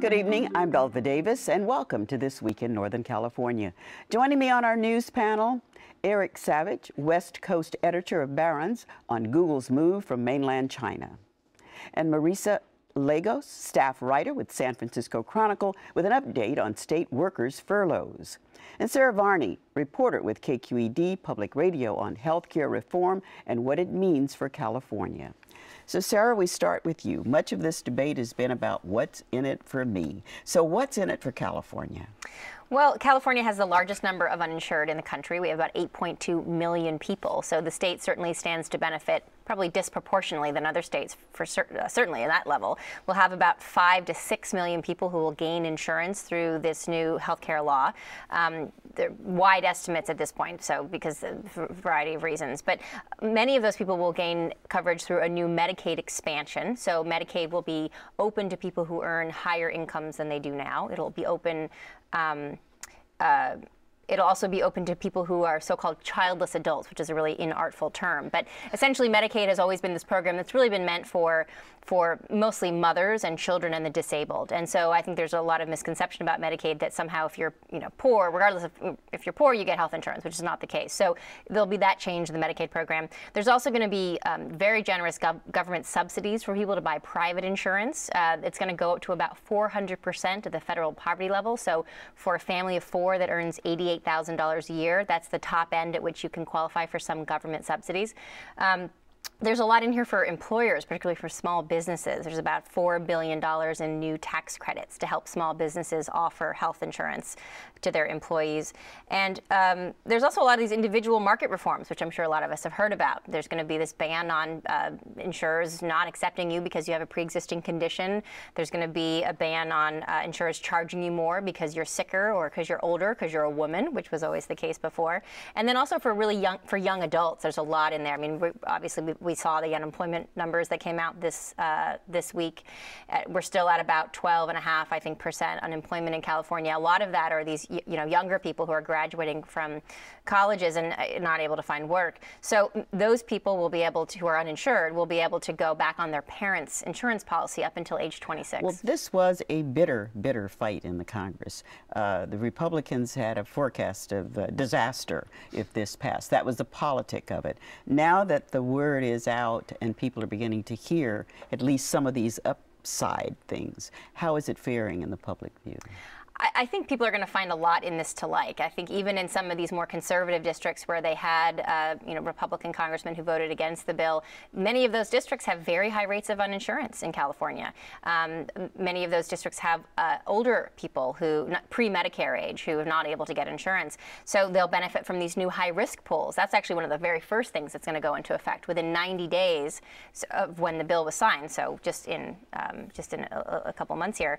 Good evening. I'm Belva Davis, and welcome to This Week in Northern California. Joining me on our news panel, Eric Savitz, West Coast editor of Barron's on Google's move from mainland China, and Marisa Lagos, staff writer with San Francisco Chronicle, with an update on state workers' furloughs. And Sarah Varney, reporter with KQED Public Radio on healthcare reform and what it means for California. So, Sarah, we start with you. Much of this debate has been about what's in it for me. So, what's in it for California? Well, California has the largest number of uninsured in the country. We have about 8.2 million people. So the state certainly stands to benefit probably disproportionately than other states for uh, certainly at that level. We'll have about five to six million people who will gain insurance through this new health care law. Um, they're wide estimates at this point, so because of a variety of reasons. But many of those people will gain coverage through a new Medicaid expansion. So Medicaid will be open to people who earn higher incomes than they do now. It'll be open um, uh, it'll also be open to people who are so-called childless adults, which is a really inartful term. But essentially, Medicaid has always been this program that's really been meant for for mostly mothers and children and the disabled. And so I think there's a lot of misconception about Medicaid that somehow if you're you know poor, regardless of if you're poor, you get health insurance, which is not the case. So there'll be that change in the Medicaid program. There's also going to be um, very generous gov government subsidies for people to buy private insurance. Uh, it's going to go up to about 400% of the federal poverty level. So for a family of four that earns $88,000 a year, that's the top end at which you can qualify for some government subsidies. Um, there's a lot in here for employers, particularly for small businesses. There's about $4 billion in new tax credits to help small businesses offer health insurance to their employees. And um, there's also a lot of these individual market reforms, which I'm sure a lot of us have heard about. There's going to be this ban on uh, insurers not accepting you because you have a pre-existing condition. There's going to be a ban on uh, insurers charging you more because you're sicker or because you're older, because you're a woman, which was always the case before. And then also for really young, for young adults, there's a lot in there. I mean, obviously we, we saw the unemployment numbers that came out this uh, this week. Uh, we're still at about 12 and a half, I think, percent unemployment in California. A lot of that are these you know younger people who are graduating from colleges and uh, not able to find work. So those people will be able to, who are uninsured, will be able to go back on their parents' insurance policy up until age 26. Well, this was a bitter, bitter fight in the Congress. Uh, the Republicans had a forecast of uh, disaster if this passed. That was the politic of it. Now that the word is out and people are beginning to hear at least some of these upside things, how is it faring in the public view? I, I think people are going to find a lot in this to like. I think even in some of these more conservative districts where they had, uh, you know, Republican congressmen who voted against the bill, many of those districts have very high rates of uninsurance in California. Um, many of those districts have uh, older people who, pre-Medicare age, who are not able to get insurance. So they'll benefit from these new high-risk pools. That's actually one of the very first things that's going to go into effect within 90 days of when the bill was signed. So just in um, just in a, a couple months here,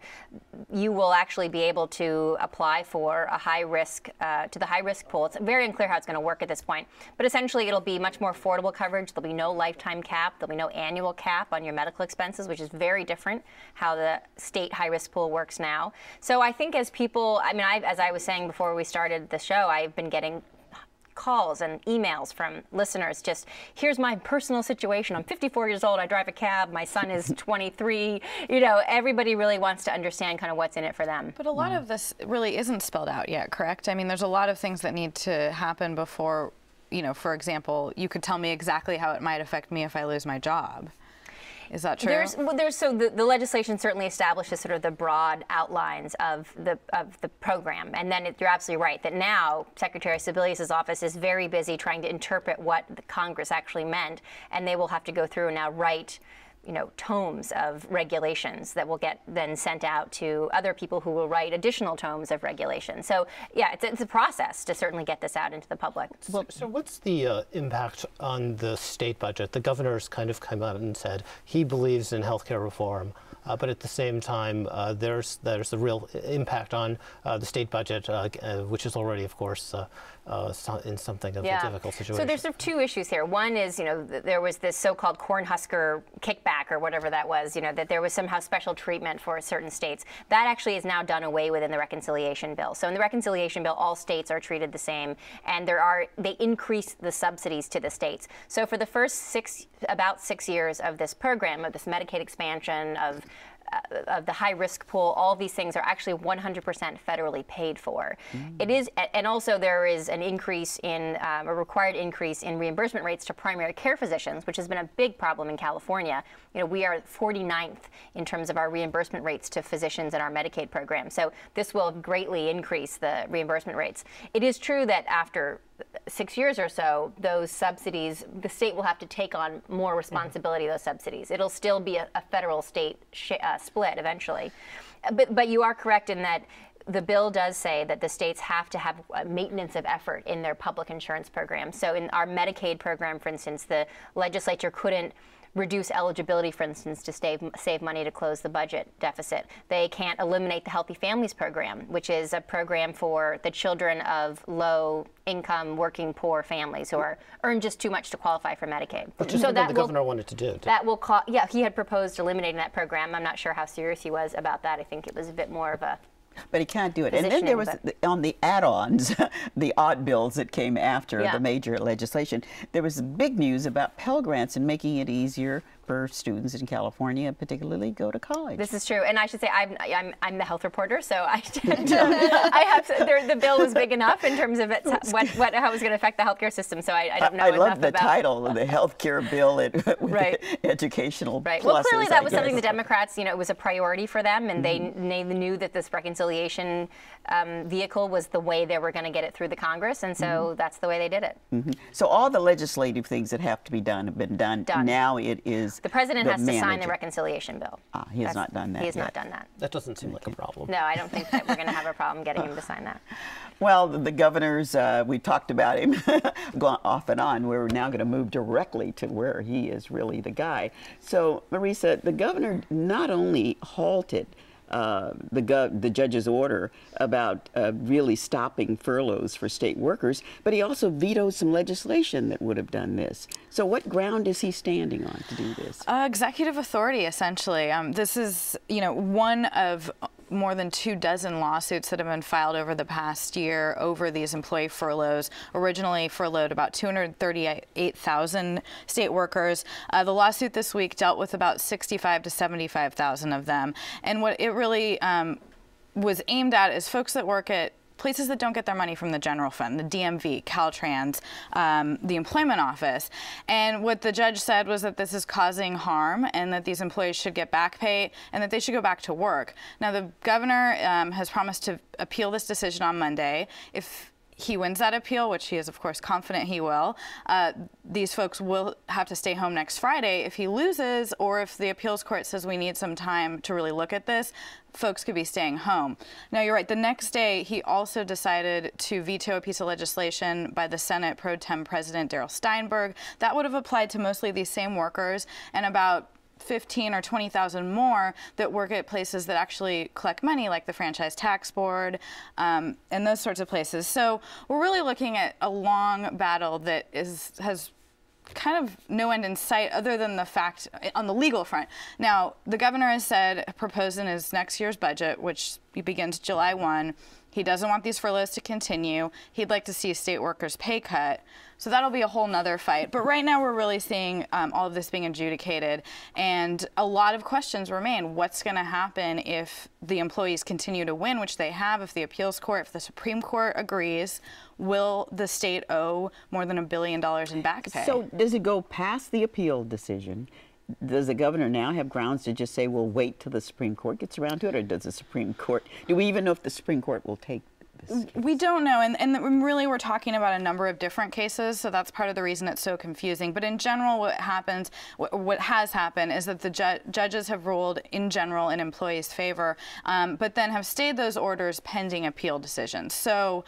you will actually be able to apply for a high risk uh, to the high risk pool. It's very unclear how it's going to work at this point, but essentially it'll be much more affordable coverage. There'll be no lifetime cap. There'll be no annual cap on your medical expenses, which is very different how the state high risk pool works now. So I think as people, I mean, I've, as I was saying before we started the show, I've been getting calls and emails from listeners just here's my personal situation. I'm 54 years old. I drive a cab. My son is 23 you know everybody really wants to understand kind of what's in it for them. But a lot mm. of this really isn't spelled out yet correct? I mean there's a lot of things that need to happen before you know for example you could tell me exactly how it might affect me if i lose my job is that true? There's, well, there's so the, the, legislation certainly establishes sort of the broad outlines of the of the program, and then it, you're absolutely right that now Secretary Sebelius' office is very busy trying to interpret what the Congress actually meant, and they will have to go through and now write you know, tomes of regulations that will get then sent out to other people who will write additional tomes of regulations. So, yeah, it's, it's a process to certainly get this out into the public. Well, so what's the uh, impact on the state budget? The governor's kind of come out and said he believes in healthcare reform. Uh, but at the same time, uh, there's there's the real impact on uh, the state budget, uh, uh, which is already, of course, uh, in something of yeah. a difficult situation. So there's sort of two issues here. One is, you know, th there was this so-called Cornhusker kickback or whatever that was, you know, that there was somehow special treatment for certain states. That actually is now done away with in the reconciliation bill. So in the reconciliation bill, all states are treated the same, and there are they increase the subsidies to the states. So for the first six, about six years of this program, of this Medicaid expansion, of uh, of the high risk pool, all these things are actually 100% federally paid for. Mm. It is, and also there is an increase in um, a required increase in reimbursement rates to primary care physicians, which has been a big problem in California. You know, we are 49th in terms of our reimbursement rates to physicians in our Medicaid program. So this will greatly increase the reimbursement rates. It is true that after six years or so, those subsidies, the state will have to take on more responsibility mm-hmm. those subsidies. It'll still be a, a federal state sh- uh, split eventually. But, but you are correct in that the bill does say that the states have to have uh, maintenance of effort in their public insurance program. So in our Medicaid program, for instance, the legislature couldn't reduce eligibility, for instance, to save, save money to close the budget deficit. They can't eliminate the Healthy Families Program, which is a program for the children of low income, working poor families who are earn just too much to qualify for Medicaid. Which is so that the will, governor wanted to do. That will call, yeah, he had proposed eliminating that program. I'm not sure how serious he was about that. I think it was a bit more of a but he can't do it. And then there was the, on the add-ons, the odd bills that came after yeah. the major legislation. There was big news about Pell Grants and making it easier for students in California, particularly, go to college. This is true, and I should say I'm I'm, I'm the health reporter, so I I have there, the bill was big enough in terms of it what, what how it was going to affect the healthcare system. So I, I don't know. I love the about title of the healthcare bill, it, right? educational. Right. Well, clearly that was something the Democrats, you know, it was a priority for them, and mm-hmm. they they knew that this reconciliation um, vehicle was the way they were going to get it through the Congress, and so mm-hmm. that's the way they did it. Mm-hmm. So all the legislative things that have to be done have been done. done. Now it is the president the has manager. to sign the reconciliation bill. Ah, he has That's, not done that. He has yet. not done that. That doesn't seem like a problem. No, I don't think that we're going to have a problem getting him to sign that. Well, the, the governors, uh, we talked about him going off and on. We're now going to move directly to where he is really the guy. So, Marisa, the governor not only halted uh, the, the judge's order about uh, really stopping furloughs for state workers, but he also vetoed some legislation that would have done this. So, what ground is he standing on to do this? Uh, executive authority, essentially. Um, this is, you know, one of more than two dozen lawsuits that have been filed over the past year over these employee furloughs. Originally furloughed about 238,000 state workers. Uh, the lawsuit this week dealt with about 65 to 75,000 of them. And what it really um, was aimed at is folks that work at places that don't get their money from the general fund, the DMV, Caltrans, um, the employment office. And what the judge said was that this is causing harm and that these employees should get back pay and that they should go back to work. Now, the governor um, has promised to appeal this decision on Monday. If he wins that appeal, which he is, of course, confident he will, uh, these folks will have to stay home next Friday. If he loses, or if the appeals court says we need some time to really look at this, folks could be staying home. Now, you're right. The next day, he also decided to veto a piece of legislation by the Senate pro tem President Darrell Steinberg. That would have applied to mostly these same workers and about 15 or 20,000 more that work at places that actually collect money, like the Franchise Tax Board um, and those sorts of places. So we're really looking at a long battle that is has kind of no end in sight other than the fact on the legal front. Now, the governor has said, proposed in his next year's budget, which begins July 1, he doesn't want these furloughs to continue. He'd like to see state workers' pay cut. So that'll be a whole nother fight. But right now, we're really seeing um, all of this being adjudicated, and a lot of questions remain. What's going to happen if the employees continue to win, which they have, if the appeals court, if the Supreme Court agrees? Will the state owe more than a billion dollars in back pay? So, does it go past the appeal decision? Does the governor now have grounds to just say we'll wait till the Supreme Court gets around to it, or does the Supreme Court? Do we even know if the Supreme Court will take this? we don't know, and, and really we're talking about a number of different cases, so that's part of the reason it's so confusing. But in general, what happens, what, what has happened, is that the ju judges have ruled in general in employees' favor, um, but then have stayed those orders pending appeal decisions. So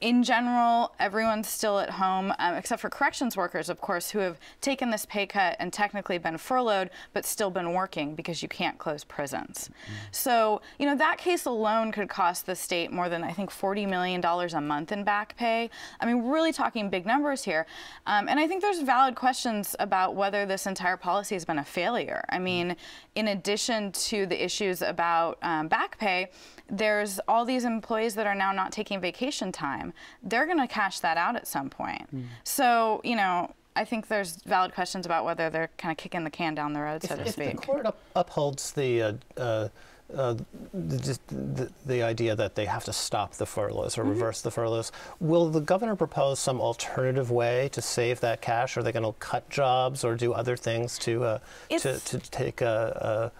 in general, everyone's still at home, um, except for corrections workers, of course, who have taken this pay cut and technically been furloughed, but still been working because you can't close prisons. Mm -hmm. So, you know, that case alone could cost the state more than, I think, $40 million a month in back pay. I mean, really talking big numbers here. Um, and I think there's valid questions about whether this entire policy has been a failure. I mean, in addition to the issues about um, back pay, there's all these employees that are now not taking vacation time. They're going to cash that out at some point. Mm. So, you know, I think there's valid questions about whether they're kind of kicking the can down the road, so if, to if speak. the court up, upholds the, uh, uh, uh, the, the, the idea that they have to stop the furloughs or reverse the furloughs, will the governor propose some alternative way to save that cash? Are they going to cut jobs or do other things to uh, to, to take a,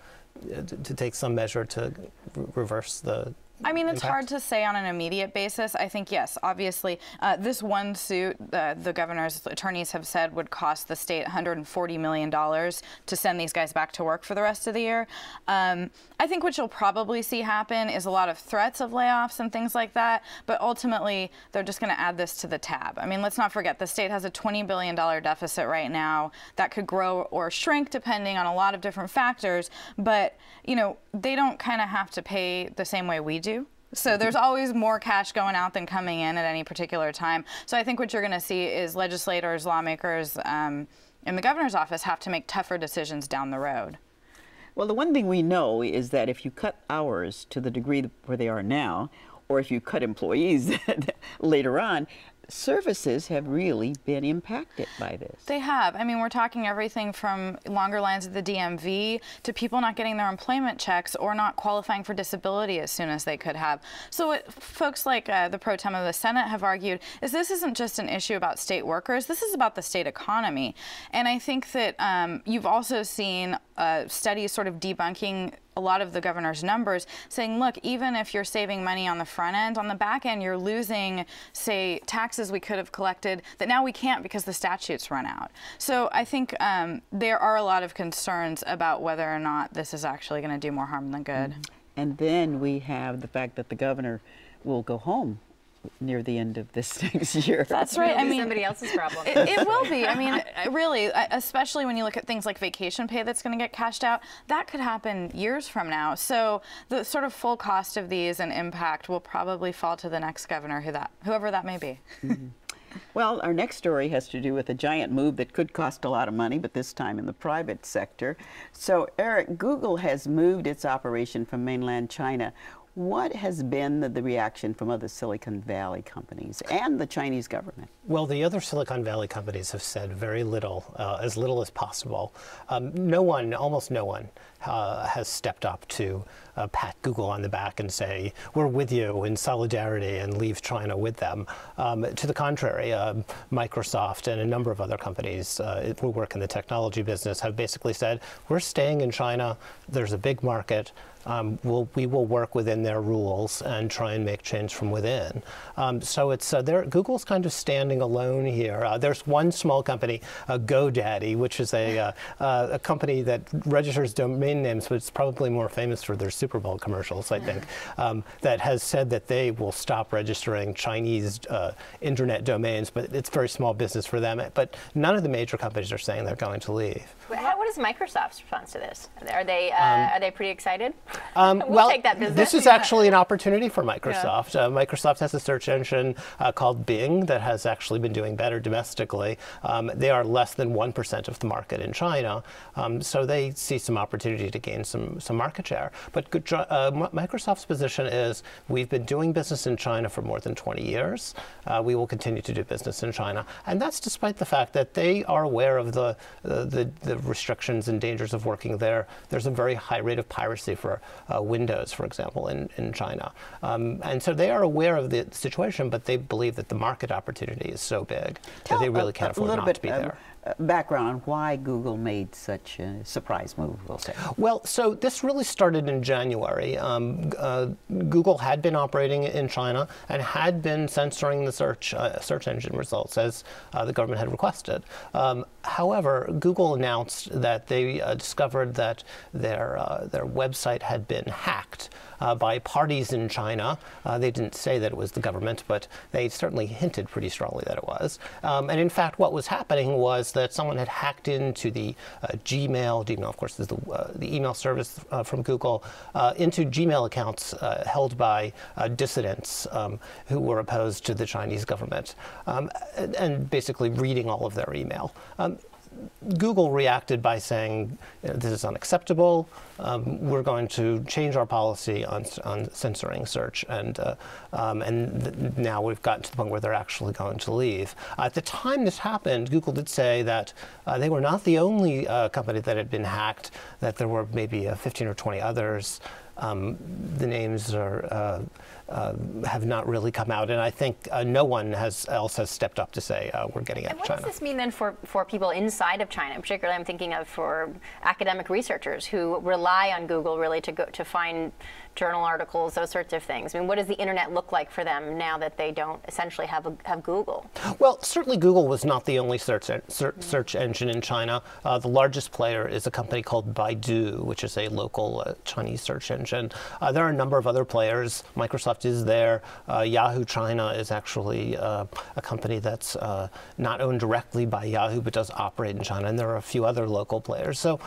a to take some measure to reverse the? I mean, it's impact? hard to say on an immediate basis. I think, yes, obviously, uh, this one suit, uh, the governor's attorneys have said would cost the state $140 million to send these guys back to work for the rest of the year. Um, I think what you'll probably see happen is a lot of threats of layoffs and things like that, but ultimately, they're just going to add this to the tab. I mean, let's not forget the state has a $20 billion deficit right now that could grow or shrink depending on a lot of different factors, but, you know, they don't kind of have to pay the same way we do. So there's always more cash going out than coming in at any particular time. So I think what you're going to see is legislators, lawmakers, um, in the governor's office have to make tougher decisions down the road. Well, the one thing we know is that if you cut hours to the degree where they are now, or if you cut employees later on, services have really been impacted by this. They have. I mean, we're talking everything from longer lines at the DMV to people not getting their employment checks or not qualifying for disability as soon as they could have. So, what folks like uh, the pro tem of the Senate have argued is this isn't just an issue about state workers, this is about the state economy. And I think that um, you've also seen uh, studies sort of debunking a lot of the governor's numbers saying, look, even if you're saving money on the front end, on the back end, you're losing, say, taxes we could have collected that now we can't because the statutes run out. So I think um, there are a lot of concerns about whether or not this is actually going to do more harm than good. And then we have the fact that the governor will go home near the end of this next year. That's right. I It'll be mean, somebody else's problem. It, it will be. I mean, really, uh, especially when you look at things like vacation pay that's going to get cashed out, that could happen years from now. So the sort of full cost of these and impact will probably fall to the next governor, who that, whoever that may be. Well, our next story has to do with a giant move that could cost a lot of money, but this time in the private sector. So, Eric, Google has moved its operation from mainland China. What has been the, the reaction from other Silicon Valley companies and the Chinese government? Well, the other Silicon Valley companies have said very little, uh, as little as possible. Um, no one, almost no one, uh, has stepped up to uh, pat Google on the back and say, we're with you in solidarity and leave China with them. Um, to the contrary, um, Microsoft and a number of other companies uh, who work in the technology business have basically said, we're staying in China, there's a big market, um, we'll, we will work within their rules and try and make change from within. Um, so it's uh, Google's kind of standing alone here. Uh, there's one small company, uh, GoDaddy, which is a, uh, uh, a company that registers domain names, but it's probably more famous for their Super Bowl commercials, I think, um, that has said that they will stop registering Chinese uh, internet domains, but it's very small business for them. But none of the major companies are saying they're going to leave. Is Microsoft's response to this? Are they uh, are they pretty excited? Um, we'll well, take that business. this is actually an opportunity for Microsoft. Uh, Microsoft has a search engine uh, called Bing that has actually been doing better domestically. Um, they are less than 1% of the market in China, um, so they see some opportunity to gain some, some market share. But good, uh, Microsoft's position is we've been doing business in China for more than 20 years. Uh, we will continue to do business in China. And that's despite the fact that they are aware of the, uh, the, the restrictions and dangers of working there. There's a very high rate of piracy for uh, Windows, for example, in, in China. Um, and so they are aware of the situation, but they believe that the market opportunity is so big that they really can't afford not bit to be of, there. Background on why Google made such a surprise move, we'll say. Well, so this really started in January. Um, uh, Google had been operating in China and had been censoring the search uh, search engine results as uh, the government had requested. Um, however, Google announced that they uh, discovered that their uh, their website had been hacked. Uh, by parties in China. They didn't say that it was the government, but they certainly hinted pretty strongly that it was. Um, and in fact, what was happening was that someone had hacked into the uh, Gmail, Gmail, of course, is the, uh, the email service uh, from Google, uh, into Gmail accounts uh, held by uh, dissidents um, who were opposed to the Chinese government, um, and, and basically reading all of their email. Um, Google reacted by saying this is unacceptable. um, we're going to change our policy on, on censoring search, and uh, um, and now we've gotten to the point where they're actually going to leave. at the time this happened, Google did say that uh, they were not the only uh, company that had been hacked; that there were maybe uh, 15 or 20 others. Um, the names are uh, uh, have not really come out, and I think uh, no one has else has stepped up to say uh, we're getting at and what China. does this mean then for, for people inside of China? Particularly, I'm thinking of for academic researchers who rely on Google really to go to find journal articles, those sorts of things. I mean, what does the internet look like for them now that they don't essentially have a, have Google? Well, certainly Google was not the only search search, search engine in China. Uh, the largest player is a company called Baidu, which is a local uh, Chinese search engine. Uh, there are a number of other players. Microsoft is there. Uh, Yahoo China is actually uh, a company that's uh, not owned directly by Yahoo but does operate in China, and there are a few other local players. So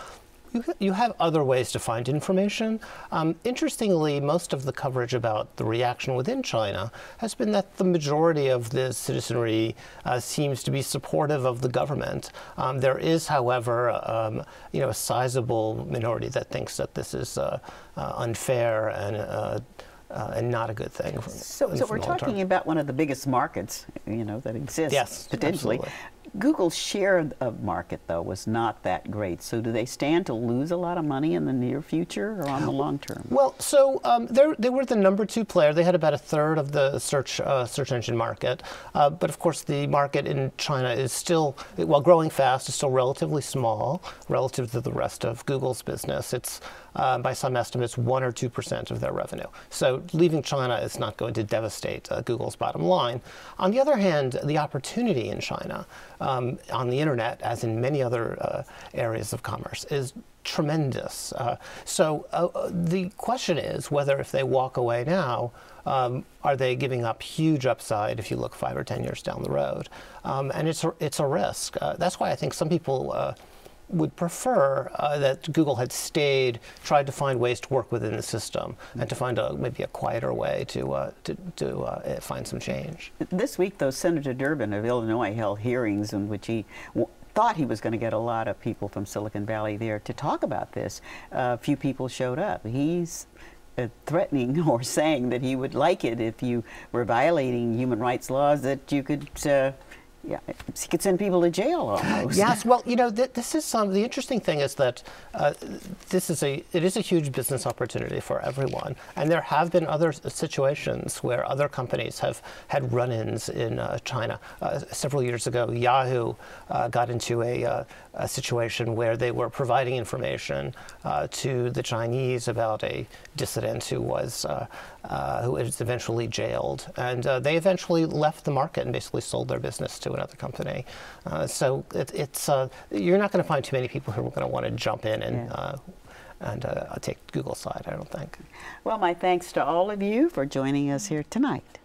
you, you have other ways to find information. Um, interestingly, most of the coverage about the reaction within China has been that the majority of the citizenry uh, seems to be supportive of the government. Um, there is, however, um, you know, a sizable minority that thinks that this is uh, uh, unfair and uh, uh, and not a good thing. so, so we're talking term. about one of the biggest markets, you know, that exists yes, potentially. Google's share of market, though, was not that great. So, do they stand to lose a lot of money in the near future or on the long term? Well, so um, they were the number two player. They had about a third of the search uh, search engine market. Uh, but of course, the market in China is still, while growing fast, is still relatively small relative to the rest of Google's business. It's uh, by some estimates, 1 or 2% of their revenue. So leaving China is not going to devastate uh, Google's bottom line. On the other hand, the opportunity in China um, on the internet, as in many other uh, areas of commerce, is tremendous. Uh, so uh, uh, the question is whether if they walk away now, um, are they giving up huge upside if you look five or ten years down the road? Um, and it's a, it's a risk. Uh, that's why I think some people uh, would prefer uh, that Google had stayed, tried to find ways to work within the system, and to find a, maybe a quieter way to uh, to, to uh, find some change. This week, though, Senator Durbin of Illinois held hearings in which he thought he was going to get a lot of people from Silicon Valley there to talk about this. a few people showed up. He's uh, threatening or saying that he would like it if you were violating human rights laws that you could uh, yeah, could send people to jail almost. yes, well, you know, th this is some. The interesting thing is that uh, this is a it is a huge business opportunity for everyone, and there have been other situations where other companies have had run-ins in uh, China. Uh, several years ago, Yahoo uh, got into a, uh, a, situation where they were providing information uh, to the Chinese about a dissident who was who was eventually jailed, and they eventually left the market and basically sold their business to another company. Uh, so it, it's uh, you're not going to find too many people who are going to want to jump in and. Yeah. Uh, and uh, take Google's side, I don't think. Well, my thanks to all of you for joining us here tonight.